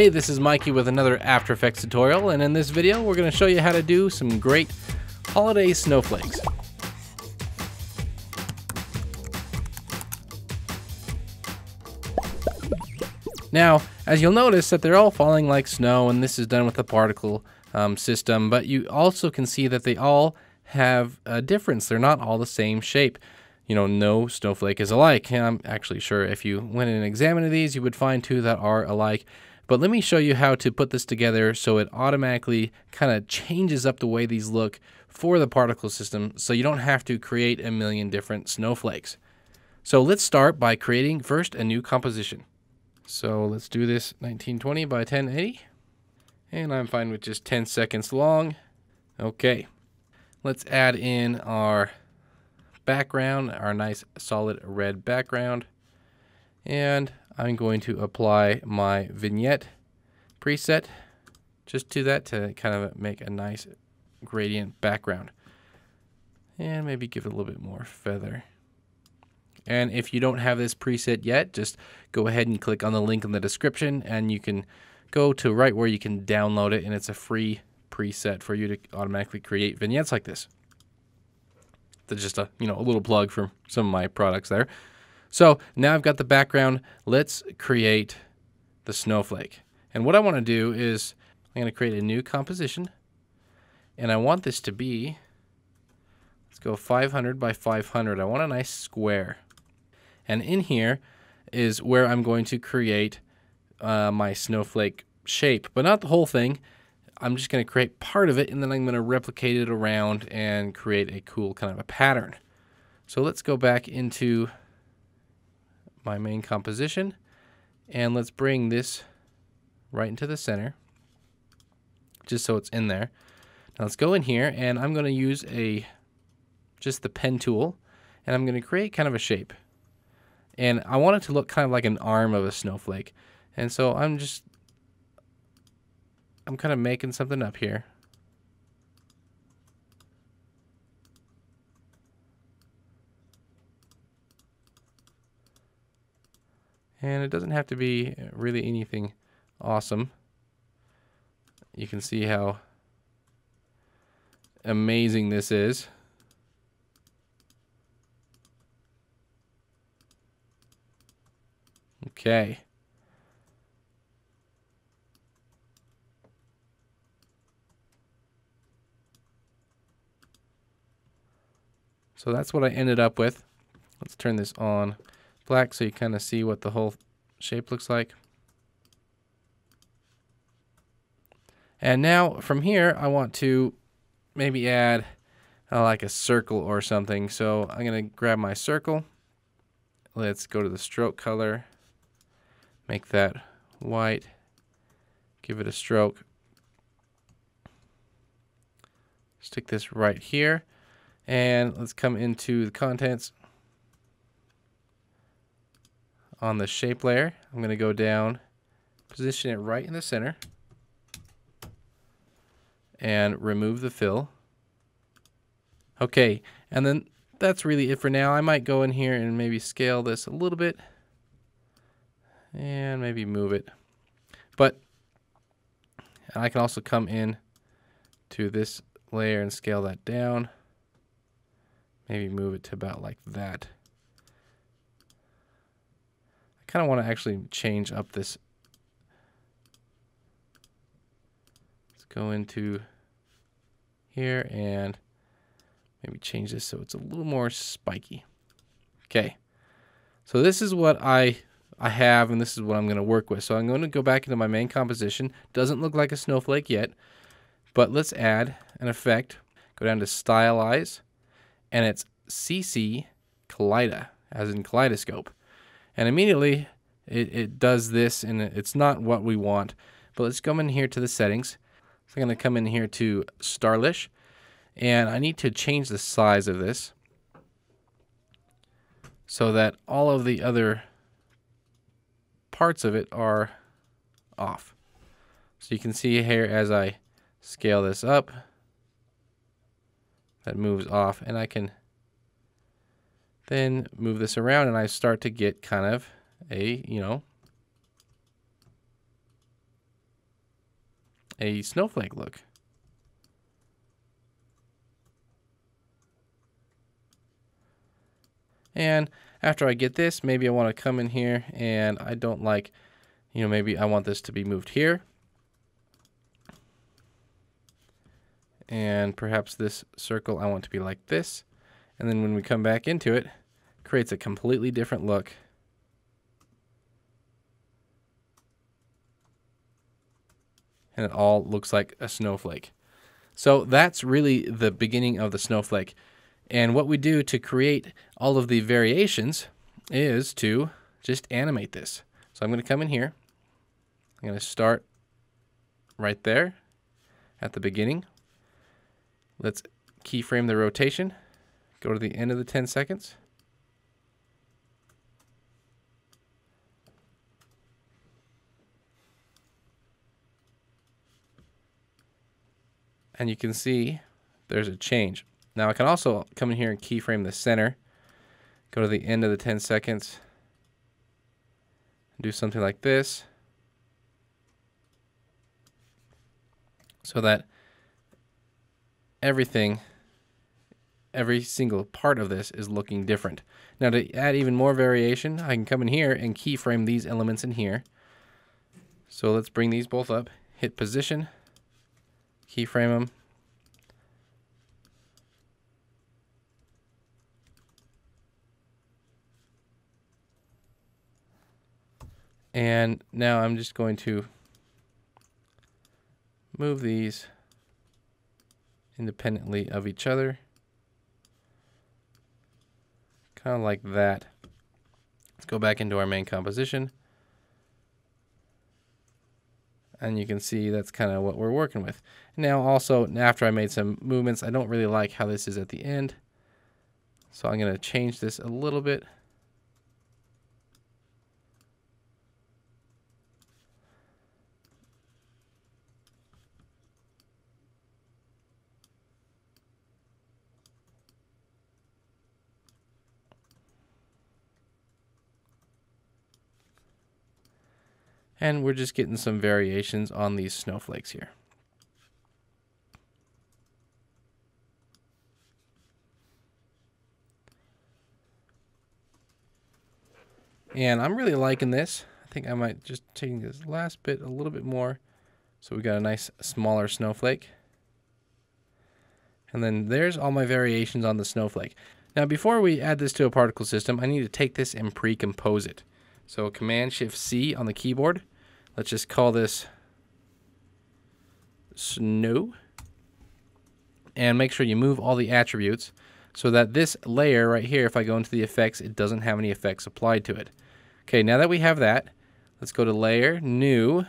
Hey, this is Mikey with another After Effects tutorial, and in this video we're going to show you how to do some great holiday snowflakes. Now, as you'll notice that they're all falling like snow, and this is done with the particle um, system, but you also can see that they all have a difference. They're not all the same shape you know, no snowflake is alike. And I'm actually sure if you went and examined these, you would find two that are alike. But let me show you how to put this together so it automatically kind of changes up the way these look for the particle system so you don't have to create a million different snowflakes. So let's start by creating first a new composition. So let's do this 1920 by 1080. And I'm fine with just 10 seconds long. Okay. Let's add in our background, our nice solid red background. And I'm going to apply my vignette preset just to that to kind of make a nice gradient background. And maybe give it a little bit more feather. And if you don't have this preset yet, just go ahead and click on the link in the description and you can go to right where you can download it and it's a free preset for you to automatically create vignettes like this. That's just a you know a little plug for some of my products there. So now I've got the background. Let's create the snowflake. And what I want to do is I'm going to create a new composition. And I want this to be, let's go 500 by 500. I want a nice square. And in here is where I'm going to create uh, my snowflake shape, but not the whole thing. I'm just going to create part of it and then I'm going to replicate it around and create a cool kind of a pattern. So let's go back into my main composition and let's bring this right into the center just so it's in there. Now let's go in here and I'm going to use a just the pen tool and I'm going to create kind of a shape. And I want it to look kind of like an arm of a snowflake. And so I'm just I'm kind of making something up here. And it doesn't have to be really anything awesome. You can see how amazing this is. Okay. So that's what I ended up with. Let's turn this on black so you kind of see what the whole shape looks like. And now from here, I want to maybe add uh, like a circle or something. So I'm going to grab my circle. Let's go to the stroke color. Make that white. Give it a stroke. Stick this right here. And let's come into the contents. On the shape layer, I'm going to go down, position it right in the center, and remove the fill. Okay, and then that's really it for now. I might go in here and maybe scale this a little bit and maybe move it. But I can also come in to this layer and scale that down. Maybe move it to about like that. Kind of want to actually change up this. Let's go into here and maybe change this so it's a little more spiky. Okay. So this is what I I have and this is what I'm going to work with. So I'm going to go back into my main composition. Doesn't look like a snowflake yet, but let's add an effect. Go down to stylize and it's CC Kaleido, as in kaleidoscope. And immediately it, it does this, and it's not what we want. But let's come in here to the settings. So I'm going to come in here to Starlish, and I need to change the size of this so that all of the other parts of it are off. So you can see here as I scale this up, that moves off and I can then move this around and I start to get kind of a, you know, a snowflake look. And after I get this, maybe I want to come in here and I don't like, you know, maybe I want this to be moved here. And perhaps this circle I want to be like this. And then when we come back into it, creates a completely different look. And it all looks like a snowflake. So that's really the beginning of the snowflake. And what we do to create all of the variations is to just animate this. So I'm going to come in here. I'm going to start right there at the beginning. Let's keyframe the rotation. Go to the end of the 10 seconds. And you can see there's a change. Now I can also come in here and keyframe the center. Go to the end of the 10 seconds. Do something like this. So that everything, every single part of this is looking different. Now to add even more variation, I can come in here and keyframe these elements in here. So let's bring these both up, hit position, keyframe them, And now I'm just going to move these independently of each other. Kind of like that. Let's go back into our main composition. And you can see that's kind of what we're working with. Now also, after I made some movements, I don't really like how this is at the end. So I'm going to change this a little bit. And we're just getting some variations on these snowflakes here. And I'm really liking this. I think I might just take this last bit a little bit more. So we got a nice smaller snowflake. And then there's all my variations on the snowflake. Now before we add this to a particle system, I need to take this and pre-compose it. So Command Shift C on the keyboard Let's just call this snow. And make sure you move all the attributes so that this layer right here, if I go into the effects, it doesn't have any effects applied to it. Okay, now that we have that, let's go to Layer, New,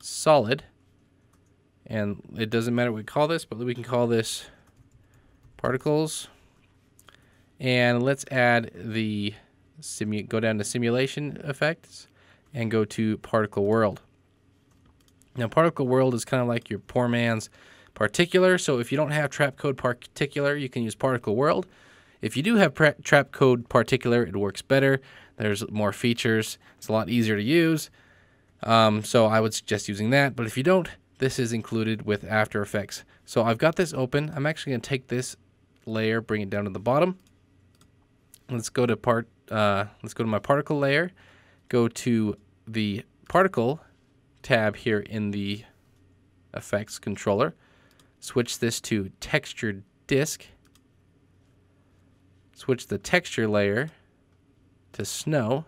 Solid. And it doesn't matter what we call this, but we can call this Particles. And let's add the, go down to Simulation Effects and go to particle world. Now particle world is kind of like your poor man's particular. So if you don't have Trapcode Particular, you can use particle world. If you do have Trapcode Particular, it works better. There's more features. It's a lot easier to use. Um, so I would suggest using that. But if you don't, this is included with After Effects. So I've got this open. I'm actually going to take this layer, bring it down to the bottom. Let's go to part. Uh, let's go to my particle layer go to the particle tab here in the effects controller, switch this to texture disk, switch the texture layer to snow.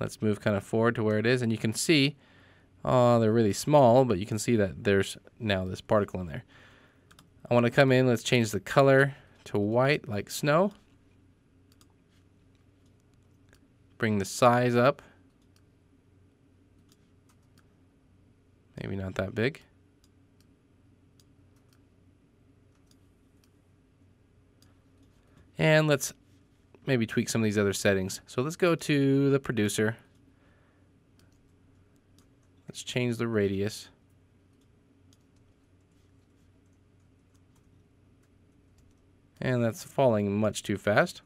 Let's move kind of forward to where it is, and you can see, oh, they're really small, but you can see that there's now this particle in there. I want to come in, let's change the color to white like snow. Bring the size up. Maybe not that big. And let's maybe tweak some of these other settings. So let's go to the producer. Let's change the radius. And that's falling much too fast.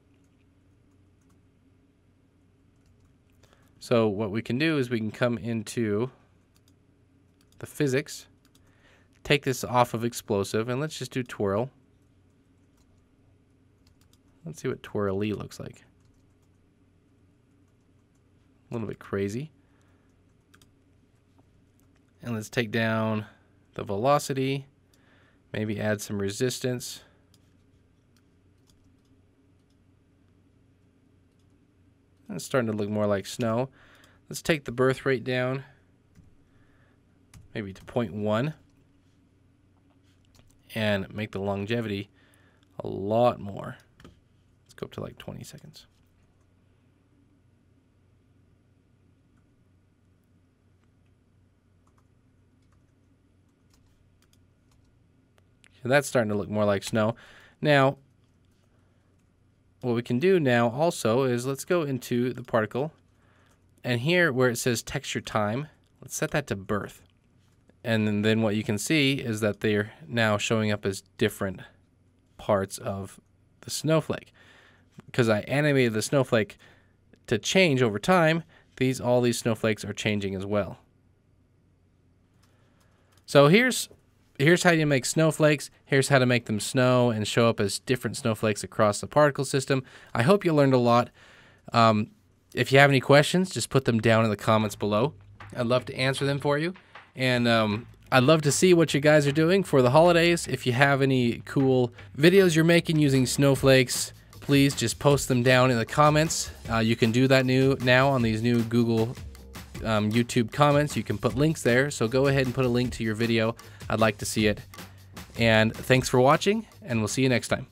So what we can do is we can come into the physics, take this off of explosive, and let's just do twirl. Let's see what twirly looks like. A little bit crazy. And let's take down the velocity, maybe add some resistance. It's starting to look more like snow. Let's take the birth rate down, maybe to 0.1, and make the longevity a lot more. Let's go up to like 20 seconds. So that's starting to look more like snow. Now, what we can do now also is let's go into the particle. And here where it says texture time, let's set that to birth. And then what you can see is that they're now showing up as different parts of the snowflake. Because I animated the snowflake to change over time, these all these snowflakes are changing as well. So here's here's how you make snowflakes. Here's how to make them snow and show up as different snowflakes across the particle system. I hope you learned a lot. Um, if you have any questions, just put them down in the comments below. I'd love to answer them for you. And um, I'd love to see what you guys are doing for the holidays. If you have any cool videos you're making using snowflakes, please just post them down in the comments. Uh, you can do that new now on these new Google um, YouTube comments. You can put links there. So go ahead and put a link to your video. I'd like to see it. And thanks for watching, and we'll see you next time.